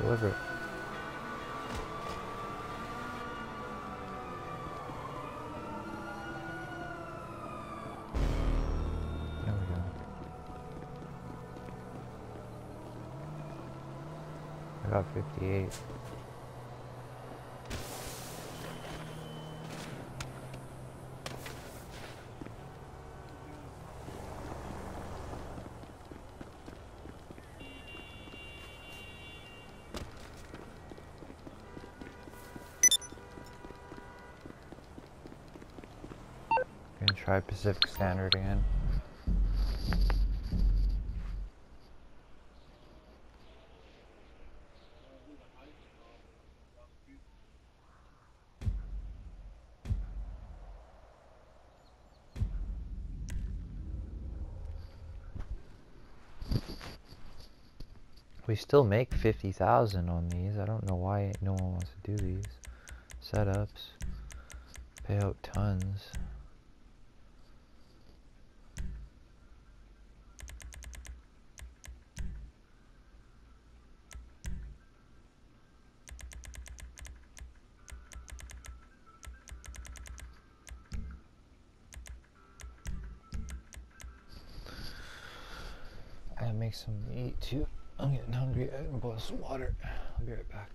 Deliver it. There we go. I got 58. try Pacific Standard again. We still make 50,000 on these. I don't know why no one wants to do these. Setups. Pay out tons. Some meat too. I'm getting hungry. I can boil some water. I'll be right back.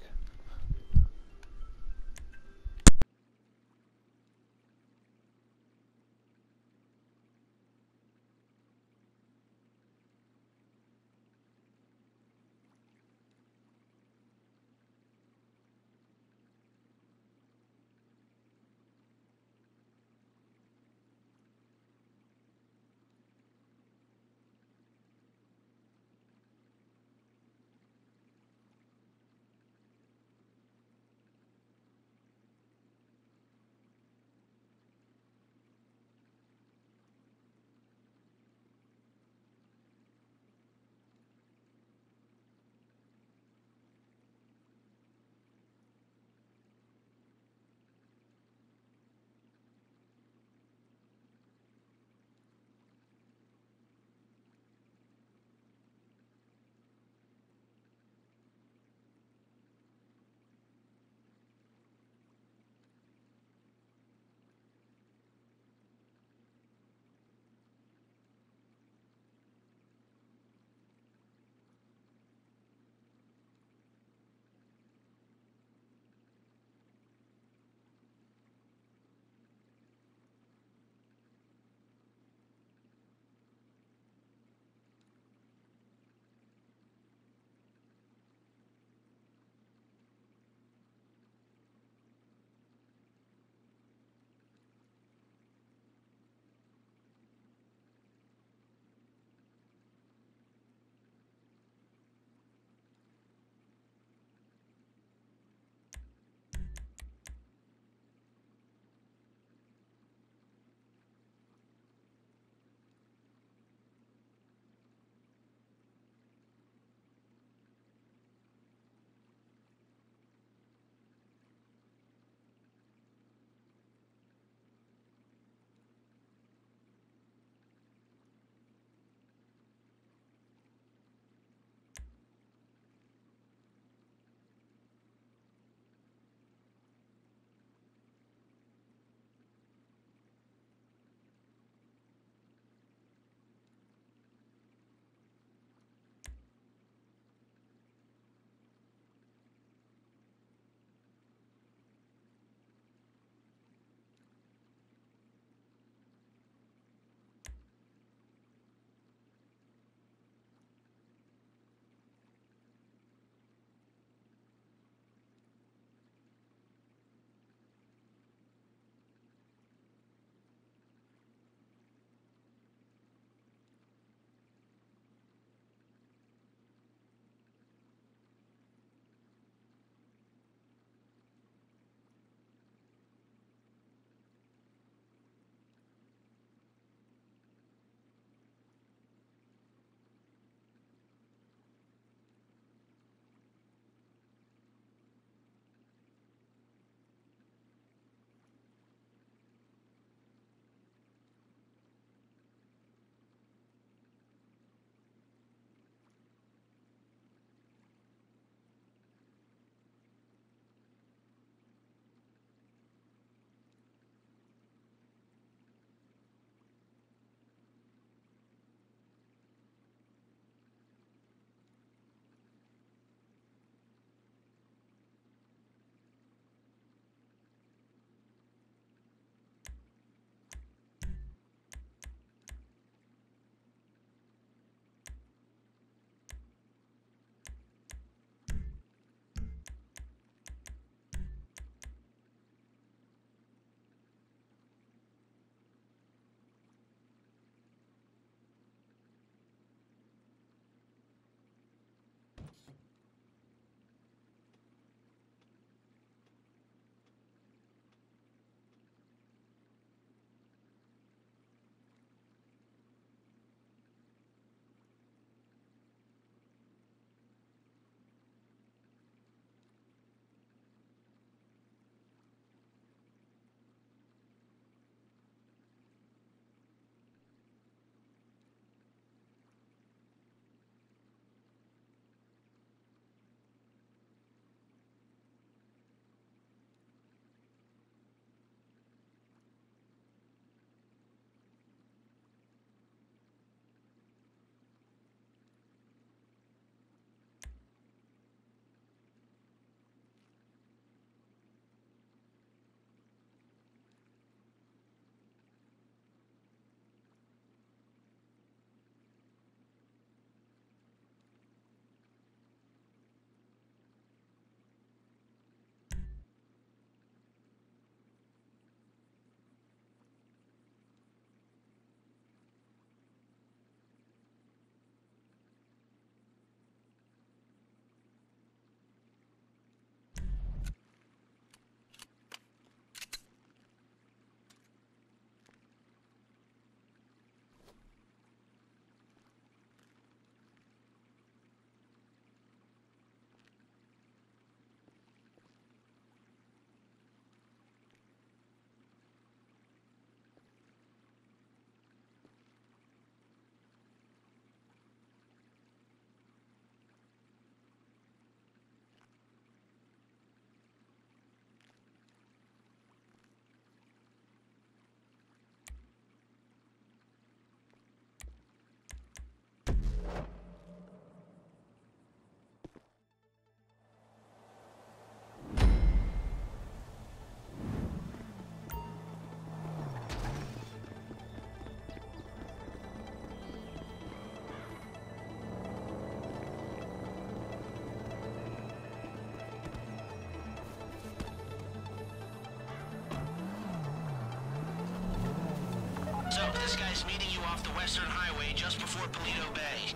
this guy's meeting you off the Western Highway just before Paleto Bay.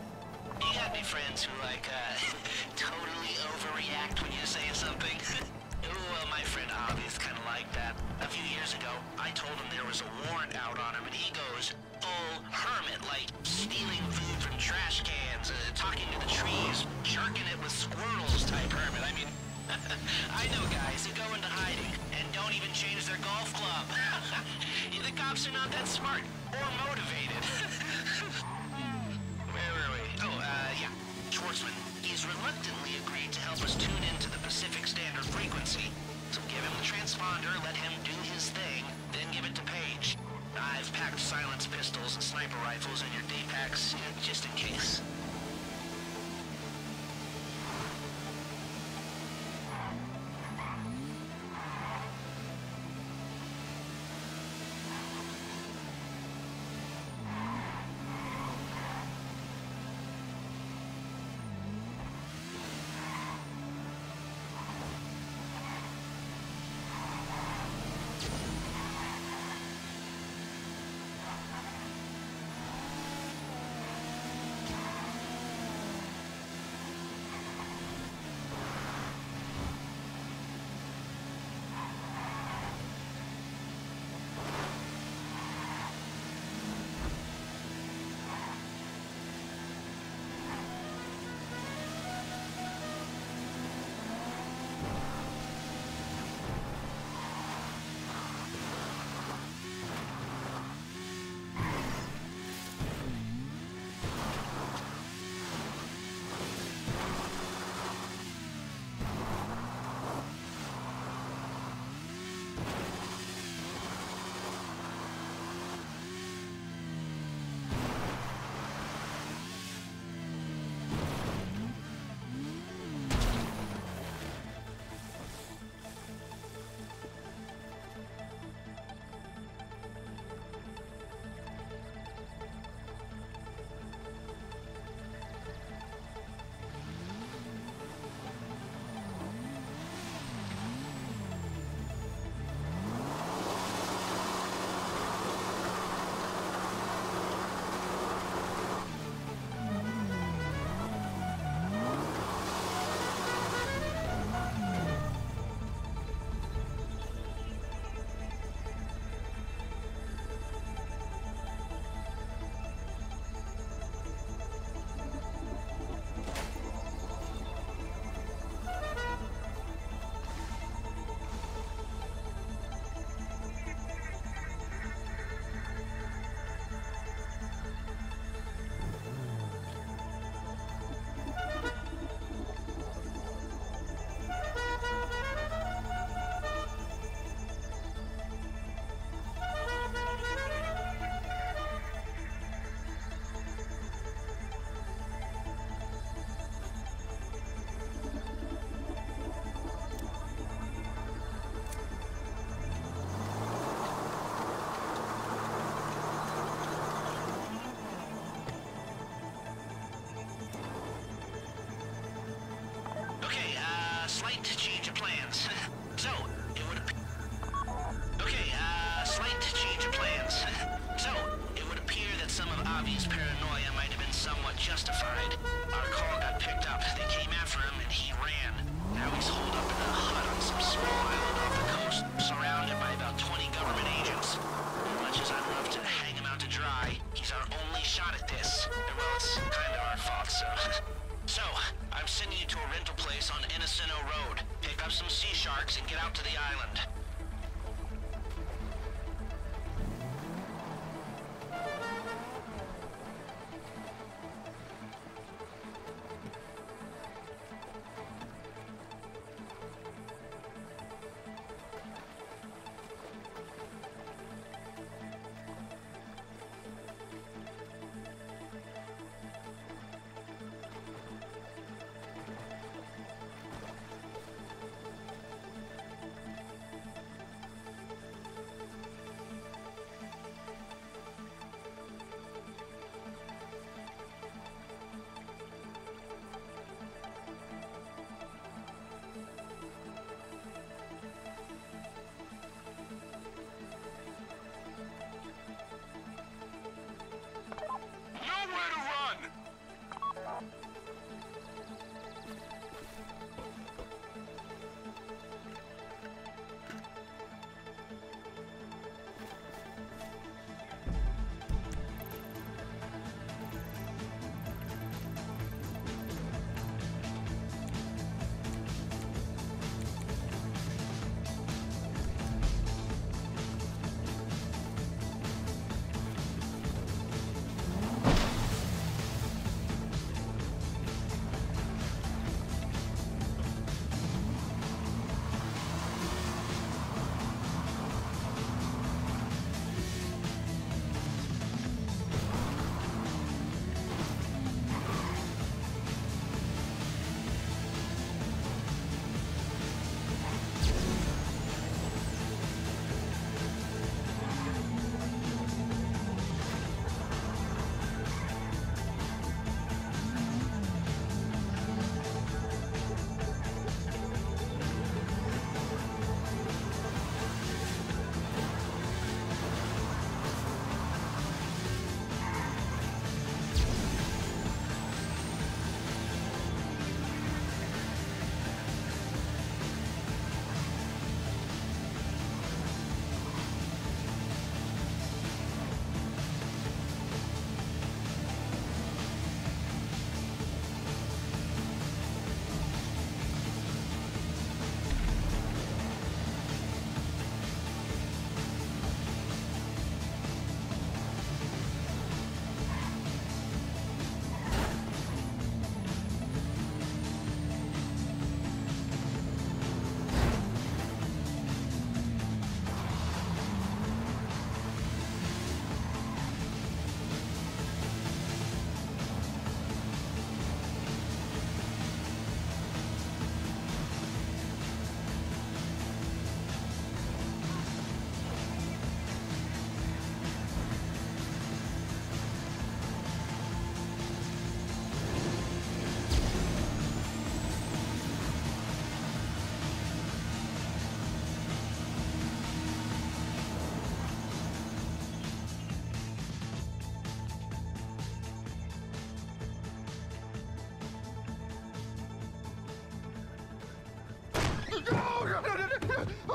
You got any friends who like, uh...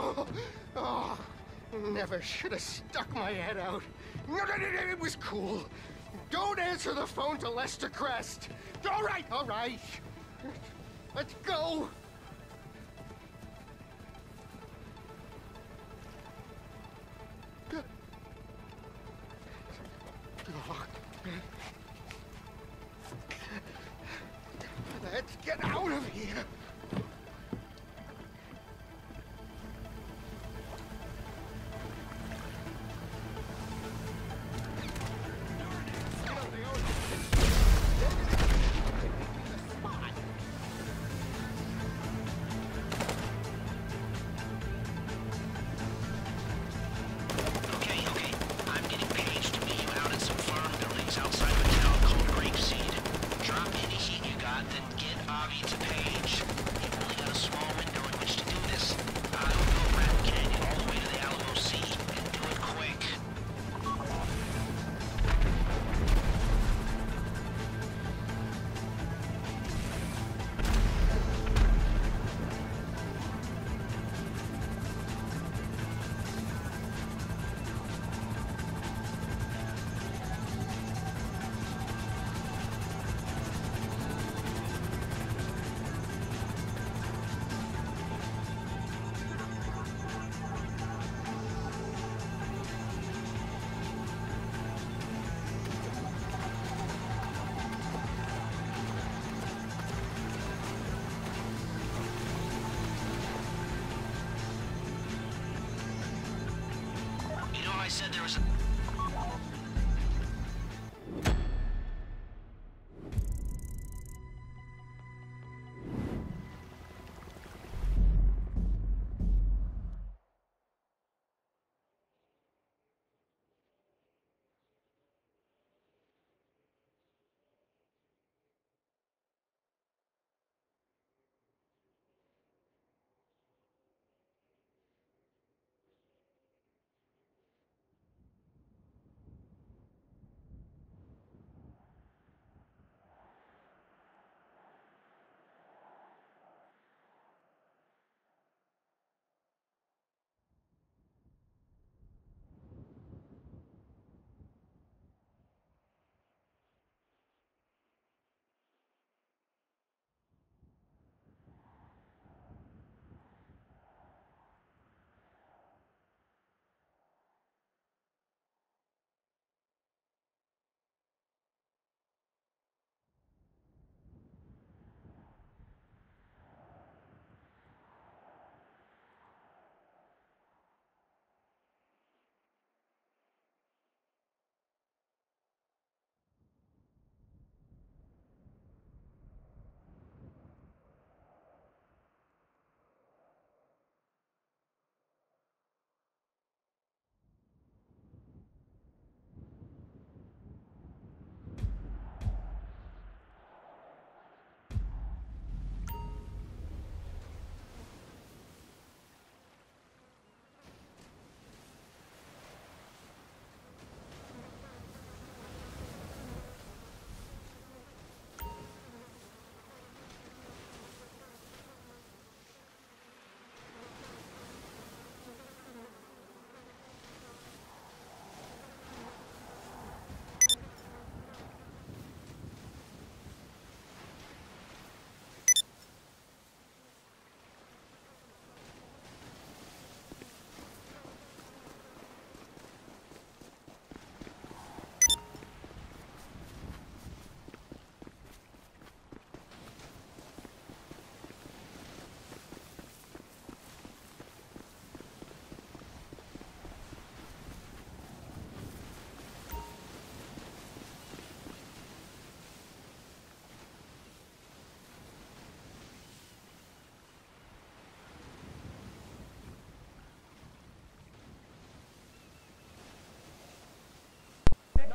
Oh, oh, never should have stuck my head out. No, no, no, no, it was cool. Don't answer the phone to Lester Crest. All right, all right. Let's go. Said there was a...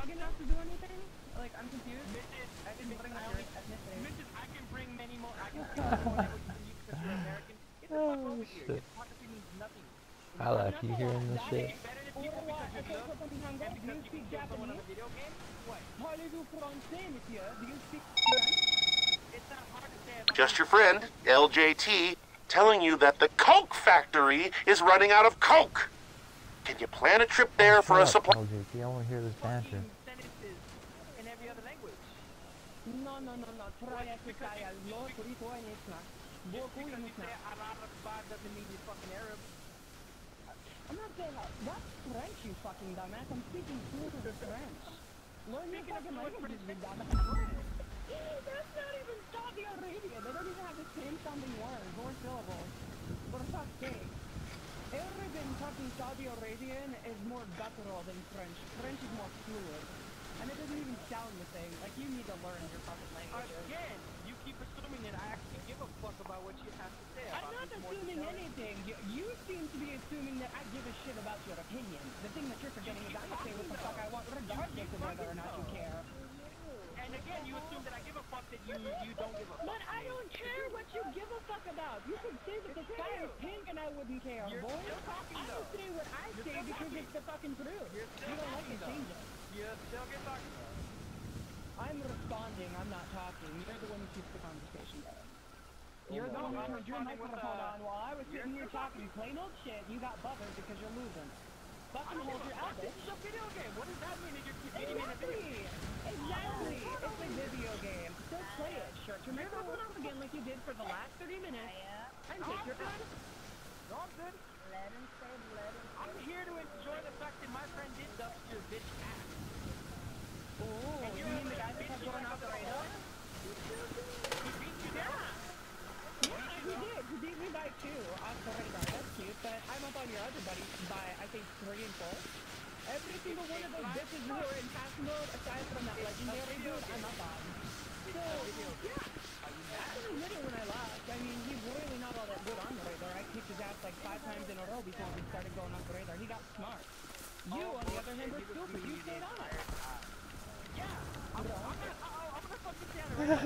didn't to do anything? Like, I'm confused. I didn't bring my own ethnicity. Mrs. I can bring many more. I can bring more languages than you because you're American. Get the fuck Oh, over here. shit. Your democracy means nothing. I like you hearing this shit. Better than people wow, because okay, you're so good. something hung up. And Do you you speak can kill someone on a Japanese? video game? What? Parlez-vous? Do you speak French? It's not hard to say. if I'm Just your friend, LJT. telling you that the Coke factory is running out of Coke. Can you plan a trip there for a supply? LJT, I want to hear this banter. Fucking sentences in every other language. No, kurito ay nisna. Just Boku you say Arab Akbar doesn't mean you're fucking Arab. I'm not saying that. That's French, you fucking dumbass. I'm speaking fluent French. Learn your fucking fluent languages, you dumbass. That's not even Saudi Arabia. They don't even have the same sounding words or syllables. For fuck's sake. And fucking Saudi Arabian is more guttural than French. French is more fluid. And it doesn't even sound the same. Like, you need to learn your fucking languages. Again, you keep assuming that I actually give a fuck about what you have to say I'm not assuming anything. You, you seem to be assuming that I give a shit about your opinion. The thing that you're forgetting is I can say what the fuck I want regardless of whether or not you care. And again, you assume that I give a fuck that you you don't give a fuck. But I don't care what you give a fuck about. You could say that the sky is pink and I wouldn't care, You're boy. still talking, I though. will say what I say because talking. it's the fucking truth. You're still you don't like to though. change it. You still get talking. I'm responding, I'm not talking. You're the one who keeps the conversation going. You're the one who I'm turned your responding with, microphone uh, on while I was sitting here talking plain old shit. You got bothered because you're losing. Fucking hold your Fuck, outfit. This is a video game. What does that mean that you're keeping me in a video Exactly! game? Exactly! It's a video game. So play it, sure. Turn your microphone off again like you did for the last 30 minutes. And take your out. No,